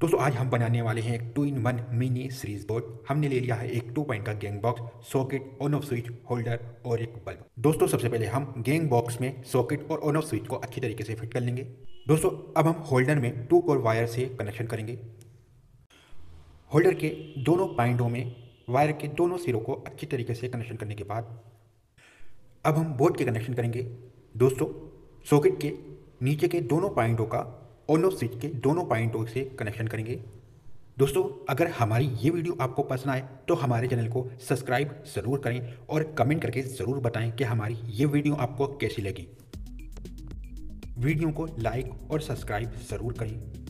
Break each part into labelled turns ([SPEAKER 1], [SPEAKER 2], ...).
[SPEAKER 1] दोस्तों, आज हम बनाने वाले हैं एक two in one mini series board हमने ले लिया है एक टू पॉइंट का gang box socket on off switch holder और एक बल्ब दोस्तों, सबसे पहले हम गैंग बॉक्स में सॉकेट और ऑन ऑफ़ स्विच को अच्छी तरीके से फिट कर लेंगे। दोस्तों, अब हम होल्डर में टू कोर वायर से कनेक्शन करेंगे। होल्डर के दोनों पॉइंटों में वायर के दोनों सिरों को अच्छी तरीके से कनेक्शन करने के बाद, अब हम बोर्ड के कनेक्शन करेंगे। दोस्तों सॉकेट के नीचे के दोनों पॉइंटों का ऑन ऑफ़ स्विच के दोनों पॉइंटों से कनेक्शन करेंगे। दोस्तों, अगर हमारी ये वीडियो आपको पसंद आए तो हमारे चैनल को सब्सक्राइब ज़रूर करें और कमेंट करके ज़रूर बताएँ कि हमारी ये वीडियो आपको कैसी लगी। वीडियो को लाइक और सब्सक्राइब ज़रूर करें।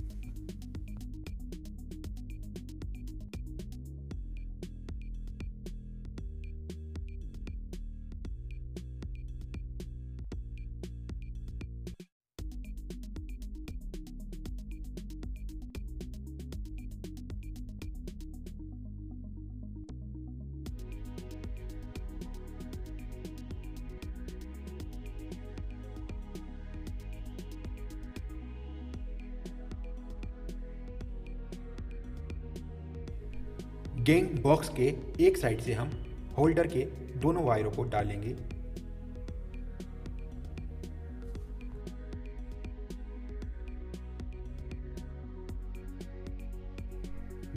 [SPEAKER 1] गैंग बॉक्स के एक साइड से हम होल्डर के दोनों वायरों को डालेंगे।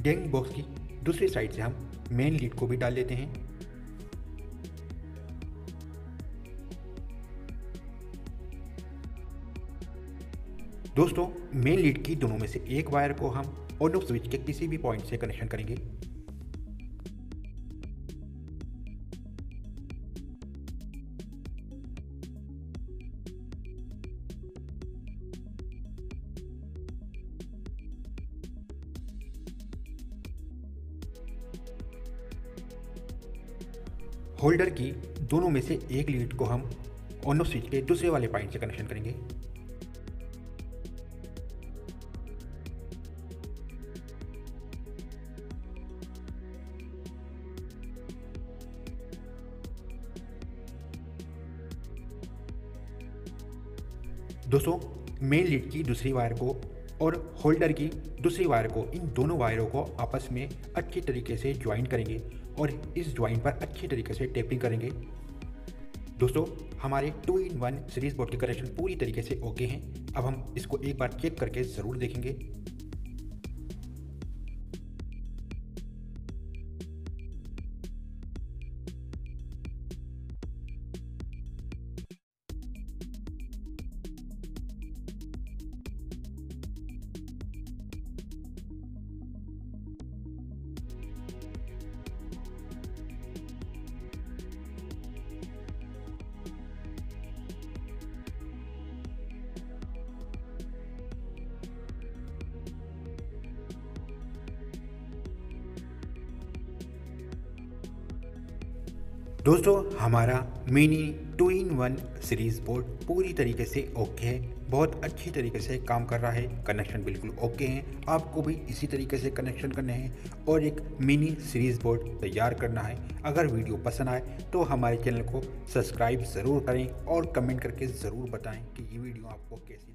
[SPEAKER 1] गैंग बॉक्स की दूसरी साइड से हम मेन लीड को भी डाल लेते हैं। दोस्तों, मेन लीड की दोनों में से एक वायर को हम ऑन ऑफ़ स्विच के किसी भी पॉइंट से कनेक्शन करेंगे। होल्डर की दोनों में से एक लीड को हम ऑन स्विच के दूसरे वाले पॉइंट से कनेक्शन करेंगे। दोस्तों मेन लीड की दूसरी वायर को और होल्डर की दूसरी वायर को, इन दोनों वायरों को आपस में अच्छी तरीके से ज्वाइन करेंगे। और इस ज्वाइंट पर अच्छी तरीके से टेपिंग करेंगे। दोस्तों, हमारे two in one series board के कनेक्शन पूरी तरीके से ओके हैं। अब हम इसको एक बार चेक करके ज़रूर देखेंगे। दोस्तों, हमारा mini two in one series board पूरी तरीके से ओके है, बहुत अच्छी तरीके से काम कर रहा है कनेक्शन बिल्कुल ओके हैं, आपको भी इसी तरीके से कनेक्शन करने हैं और एक मिनी सीरीज़ बोर्ड तैयार करना है। अगर वीडियो पसंद आए तो हमारे चैनल को सब्सक्राइब ज़रूर करें और कमेंट करके ज़रूर बताएँ कि ये वीडियो आपको कैसी